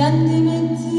Kendimi